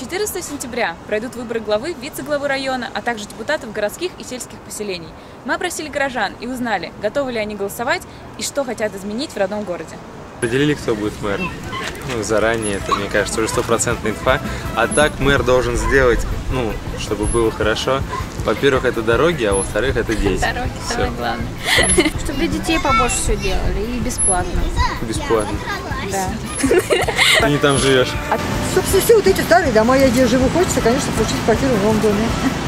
14 сентября пройдут выборы главы, вице-главы района, а также депутатов городских и сельских поселений. Мы опросили горожан и узнали, готовы ли они голосовать и что хотят изменить в родном городе. Определили, кто будет мэр. Ну, заранее, это, мне кажется, уже стопроцентная инфа. А так мэр должен сделать, ну, чтобы было хорошо. Во-первых, это дороги, а во-вторых, это дети. Дороги Всё. самое главное. Чтобы для детей побольше все делали и бесплатно. Бесплатно. Да. Ты не там живешь. Собственно, все вот эти старые дома, я где живу, хочется, конечно, получить квартиру в новом доме.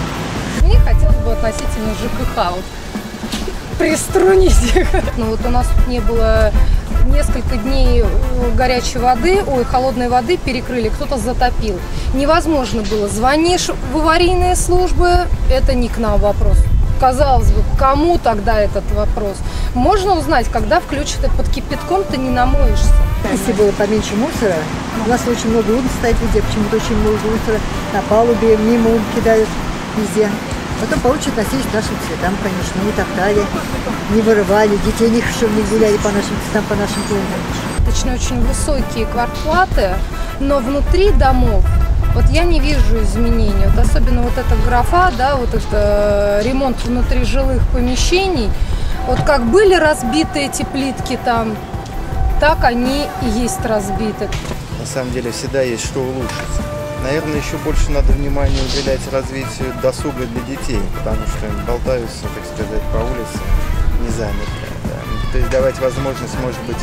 Мне хотелось бы относительно ЖКХ вот приструнить их. Ну вот у нас тут не было несколько дней э, горячей воды, ой, холодной воды перекрыли, кто-то затопил. Невозможно было. Звонишь в аварийные службы, это не к нам вопрос. Казалось бы, кому тогда этот вопрос? Можно узнать, когда включат под кипятком ты не намоешься. Если было поменьше мусора, у нас очень много урн стоит везде, почему-то очень много мусора на палубе, мимо кидают везде. Потом получше относились к нашим цветам, конечно, не топтали, не вырывали, детей не, чтобы не гуляли по нашим цветам, по нашим клумбам. Достаточно очень высокие квартплаты, но внутри домов вот я не вижу изменений. Вот особенно вот эта графа, да, вот это э, ремонт внутри жилых помещений. Вот как были разбиты эти плитки там, так они и есть разбиты. На самом деле всегда есть что улучшить. Наверное, еще больше надо внимания уделять развитию досуга для детей, потому что болтаются, так сказать, по улице незаметно. да. То есть давать возможность, может быть,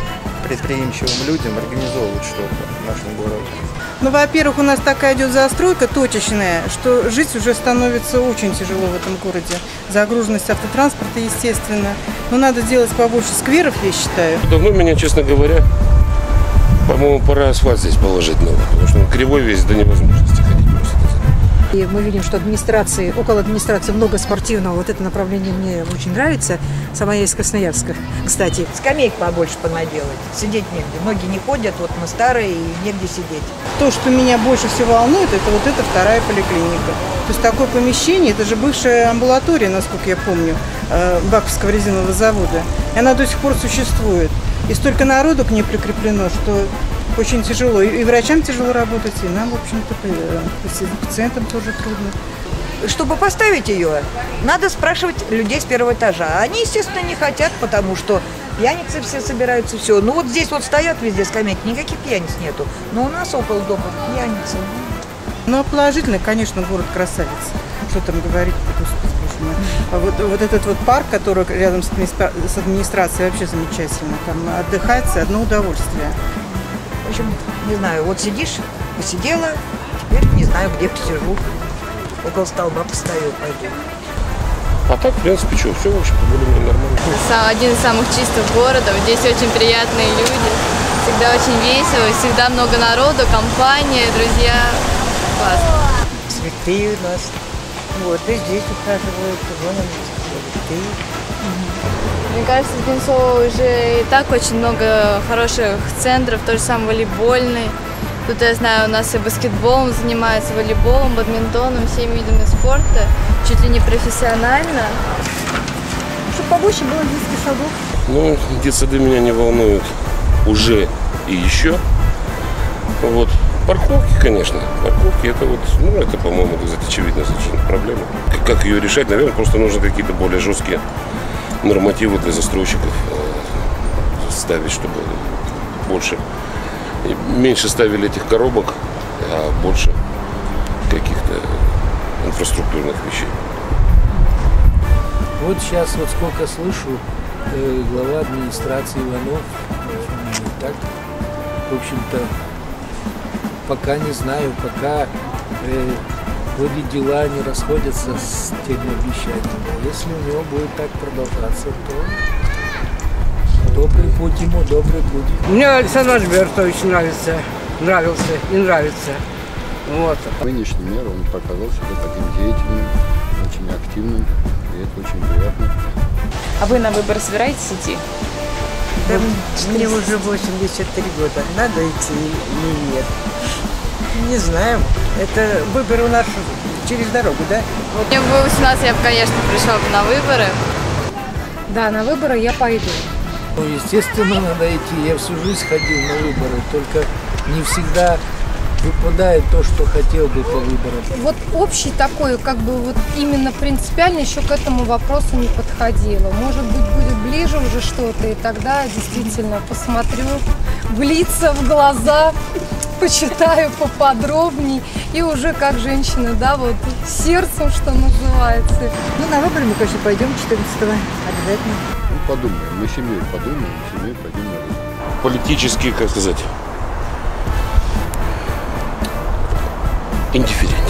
предприимчивым людям организовывать что-то в нашем городе. Ну, во-первых, у нас такая идет застройка точечная, что жить уже становится очень тяжело в этом городе. Загруженность автотранспорта, естественно. Но надо делать побольше скверов, я считаю. Давно меня, честно говоря, по-моему, пора асфальт здесь положить новый, потому что он кривой весь до невозможности ходить просто. И мы видим, что администрации, около администрации много спортивного. Вот это направление мне очень нравится. Сама я из Красноярска, кстати. Скамеек побольше понаделать. Сидеть негде. Ноги не ходят, вот мы старые и негде сидеть. То, что меня больше всего волнует, это вот эта вторая поликлиника. То есть такое помещение, это же бывшая амбулатория, насколько я помню, э, Баковского резинового завода. И она до сих пор существует. И столько народу к ней прикреплено, что очень тяжело. И врачам тяжело работать, и нам, в общем-то, э, паци- пациентам тоже трудно. Чтобы поставить ее, надо спрашивать людей с первого этажа. А Они, естественно, не хотят, потому что пьяницы все собираются, все. Ну вот здесь вот стоят везде скамейки, никаких пьяниц нету. Но у нас около дома пьяницы. Ну, а положительно, конечно, город красавец. Что там говорить, господи, мой. А вот, вот этот вот парк, который рядом с, администра- с администрацией, вообще замечательно. Там отдыхается одно удовольствие. В общем, не знаю, вот сидишь, посидела, теперь не знаю, где посижу. Около столба постою, пойду. А так, в принципе, что, все, в общем-то, более-менее нормально. Один из самых чистых городов. Здесь очень приятные люди. Всегда очень весело, всегда много народу, компания, друзья. Классно. Цветы у нас. Вот, и здесь ухаживают, вон они, цветы. Мне кажется, в Одинцово уже и так очень много хороших центров, тот же самый волейбольный. Тут, я знаю, у нас и баскетболом занимаются, волейболом, бадминтоном, всеми видами спорта. Чуть ли не профессионально. Чтобы побольше было детских садов. Ну, детсады меня не волнуют уже и еще. Вот. Парковки, конечно. Парковки это вот, ну, это, по-моему, сказать, очевидная совершенно проблема. Как, ее решать? Наверное, просто нужно какие-то более жесткие нормативы для застройщиков э, ставить, чтобы больше, меньше ставили этих коробок, а больше каких-то инфраструктурных вещей. Вот сейчас вот сколько слышу, э, глава администрации Иванов, э, так, в общем-то, пока не знаю, пока э, вроде дела не расходятся с теми обещаниями. Если у него будет так продолжаться, то добрый путь ему, добрый путь. Мне Александр Альбертович нравится, нравился и нравится. Вот. Нынешний мэр, он показал себя таким деятельным, очень активным, и это очень приятно. А вы на выборы собираетесь идти? Да мне уже 83 года. Надо идти или нет? Не знаю. Это выбор у нас через дорогу, да? Мне было 18, я бы, конечно, пришла бы на выборы. Да, на выборы я пойду. Ну, естественно, надо идти. Я всю жизнь ходил на выборы, только не всегда выпадает то, что хотел бы по выборам. Вот общий такой, как бы вот именно принципиально еще к этому вопросу не подходила. Может быть, будет ближе уже что-то, и тогда действительно посмотрю в лица, в глаза, почитаю поподробней, и уже как женщина, да, вот сердцем, что называется. Ну, на выборы мы, конечно, пойдем 14-го. Обязательно. Ну, подумаем. Мы семьей подумаем, семьей пойдем на выборы. Политически, как сказать, indiferente.